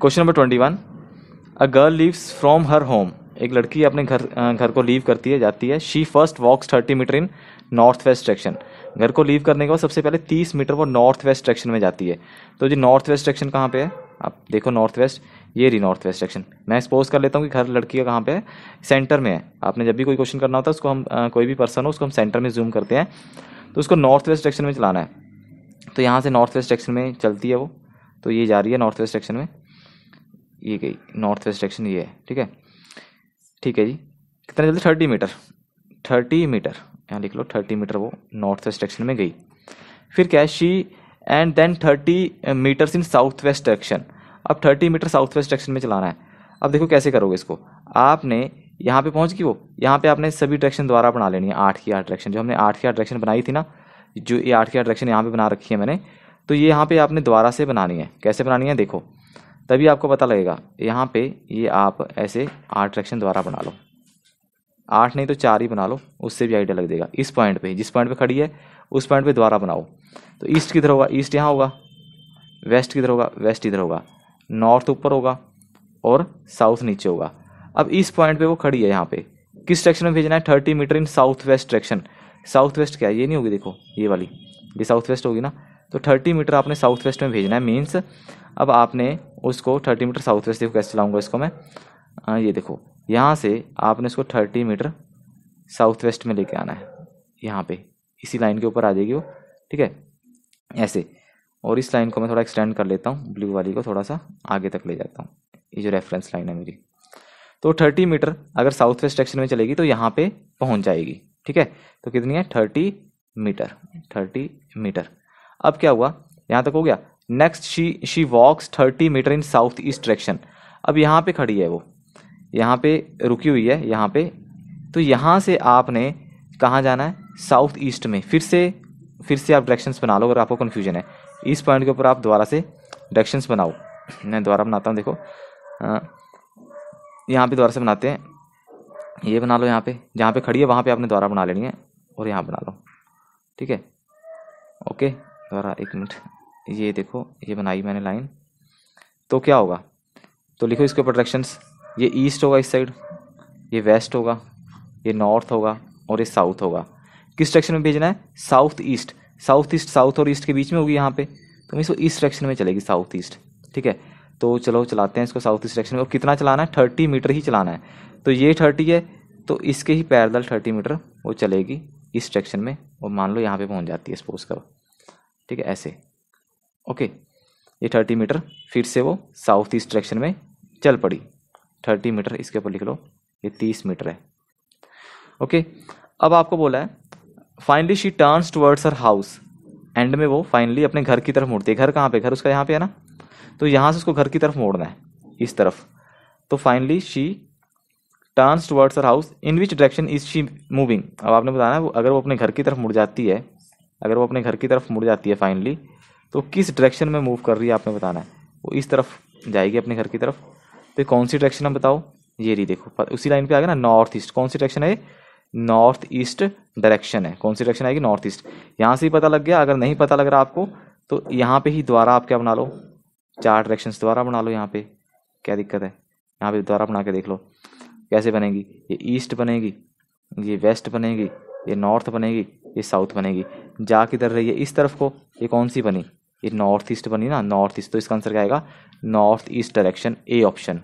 Question number twenty one a girl leaves from her home एक लड़की अपने घर घर को लीव करती है जाती है. She first walks thirty metre in north west direction घर को लीव करने के बाद सबसे पहले तीस मीटर वो नॉर्थ वेस्ट डायरेक्शन में जाती है. तो जी नॉर्थ वेस्ट डायरेक्शन कहाँ पे है? आप देखो नॉर्थ वेस्ट ये रही नॉर्थ वेस्ट डायरेक्शन मैं सपोज़ कर लेता हूँ कि घर लड़की का कहाँ पे है? सेंटर में है. आपने जब भी कोई क्वेश्चन करना होता है उसको हम अ, कोई भी पर्सन हो उसको हम सेंटर में जूम करते हैं. तो उसको नॉर्थ वेस्ट डायरेक्शन में चलाना है. तो यहाँ से नॉर्थ वेस्ट डायरेक्शन में चलती है वो. तो ये जा रही है नॉर्थ वेस्ट डायरेक्शन में. ये गई नॉर्थ वेस्ट डायरेक्शन ये है, ठीक है? ठीक है जी। कितना जल्दी थर्टी मीटर थर्टी मीटर यहाँ लिख लो थर्टी मीटर वो नॉर्थ वेस्ट डायरेक्शन में गई। फिर क्या है? She and then thirty metres in south west direction अब thirty metre south west direction में चलाना है। अब देखो कैसे करोगे इसको। आपने यहाँ पे पहुँच गई वो। यहाँ पे आपने सभी डायरेक्शन द्वारा बना लेनी है, आठ की आठ डायरेक्शन जो हमने आठ की आठ डायरेक्शन बनाई थी ना, जो ये आठ की आठ डायरेक्शन यहाँ पे बना रखी है मैंने तो ये यहाँ पे आपने द्वारा से बनानी है। कैसे बनानी है? देखो। तभी आपको पता लगेगा, यहाँ पे ये आप ऐसे आठ डायरेक्शन द्वारा बना लो। आठ नहीं तो चार ही बना लो, उससे भी आइडिया लग जाएगा। इस पॉइंट पे, जिस पॉइंट पे खड़ी है, उस पॉइंट पे द्वारा बनाओ। तो ईस्ट किधर होगा? ईस्ट यहाँ होगा। वेस्ट किधर होगा? वेस्ट इधर होगा। नॉर्थ ऊपर होगा और साउथ नीचे होगा। अब इस पॉइंट पे वो खड़ी है यहाँ पे। किस डायरेक्शन में भेजना है? Thirty metre in south west direction south west क्या है? ये नहीं होगी, देखो, ये वाली। ये साउथ वेस्ट होगी ना? तो थर्टी मीटर आपने साउथ वेस्ट में भेजना है मीन्स अब आपने उसको थर्टी मीटर साउथ वेस्ट देखो कैसे चलाऊँगा इसको मैं। आ, ये देखो यहाँ से आपने इसको थर्टी मीटर साउथ वेस्ट में लेके आना है यहाँ पे। इसी लाइन के ऊपर आ जाएगी वो ठीक है? ऐसे। और इस लाइन को मैं थोड़ा एक्सटेंड कर लेता हूँ ब्लू वाली को थोड़ा सा आगे तक ले जाता हूँ। ये जो रेफरेंस लाइन है मेरी। तो थर्टी मीटर अगर साउथ वेस्ट डायरेक्शन में चलेगी तो यहाँ पे पहुँच जाएगी ठीक है? तो कितनी है? Thirty metre thirty metre. अब क्या हुआ? यहाँ तक हो गया। Next she she walks thirty metre in south east direction अब यहाँ पे खड़ी है वो। यहाँ पे रुकी हुई है, यहाँ पे। तो यहाँ से आपने कहाँ जाना है? साउथ ईस्ट में। फिर से फिर से आप डायरेक्शंस बना लो, अगर आपको कन्फ्यूज़न है। इस पॉइंट के ऊपर आप दोबारा से डायरेक्शंस बनाओ। मैं दोबारा बनाता हूँ, देखो। यहाँ पे दोबारा से बनाते हैं। ये बना लो यहाँ पे। जहाँ पे खड़ी है, वहाँ पे आपने दोबारा बना लेनी है और यहाँ बना लो। ठीक है? ओके? दोबारा एक मिनट। ये देखो, ये बनाई मैंने लाइन तो क्या होगा? तो लिखो इसके ऊपर डायरेक्शंस ये ईस्ट होगा इस साइड ये वेस्ट होगा, ये नॉर्थ होगा और ये साउथ होगा। किस डायरेक्शन में भेजना है? South east south east south और ईस्ट के बीच में होगी यहाँ पे। तो इसको ईस्ट डायरेक्शन में चलेगी साउथ ईस्ट ठीक है? तो चलो, चलाते हैं इसको साउथ ईस्ट डायरेक्शन में। और कितना चलाना है? थर्टी मीटर ही चलाना है। तो ये थर्टी है तो इसके ही पैरेलल थर्टी मीटर वो चलेगी इस डायरेक्शन में। और मान लो यहाँ पे पहुँच जाती है सपोज़ करो ठीक है, ऐसे। ओके ये थर्टी मीटर फिर से वो साउथ ईस्ट डायरेक्शन में चल पड़ी। थर्टी मीटर इसके ऊपर लिख लो, ये तीस मीटर है। ओके अब आपको बोला है finally she turns towards her house and में वो फाइनली अपने घर की तरफ़ मुड़ती है। घर कहाँ पे? घर उसका यहाँ पे है ना? तो यहाँ से उसको घर की तरफ़ मोड़ना है, इस तरफ़। तो finally she turns towards her house in which direction is she moving अब आपने बताना वो अगर वो अपने घर की तरफ़ मुड़ जाती है अगर वो अपने घर की तरफ़ मुड़ जाती है फाइनली तो किस डायरेक्शन में मूव कर रही है आपने बताना है? वो इस तरफ़ जाएगी अपने घर की तरफ़। तो कौन सी डायरेक्शन है बताओ? ये रही देखो उसी लाइन पे आ गया ना नॉर्थ ईस्ट कौन सी डायरेक्शन है नॉर्थ ईस्ट डायरेक्शन है। कौन सी डायरेक्शन आएगी? नॉर्थ ईस्ट यहाँ से ही पता लग गया, अगर नहीं पता लग रहा आपको तो यहाँ पे ही द्वारा आप क्या बना लो? चार डायरेक्शन द्वारा बना लो यहाँ पे। क्या दिक्कत है? यहाँ पे द्वारा बना के देख लो। कैसे बनेगी? ये ईस्ट बनेगी, ये वेस्ट बनेगी, ये नॉर्थ बनेगी, ये साउथ बनेगी। जा किधर रही है इस तरफ़ को ये कौन सी बनी? ये नॉर्थ ईस्ट बनी ना? नॉर्थ ईस्ट तो इसका आंसर क्या आएगा? North east direction A option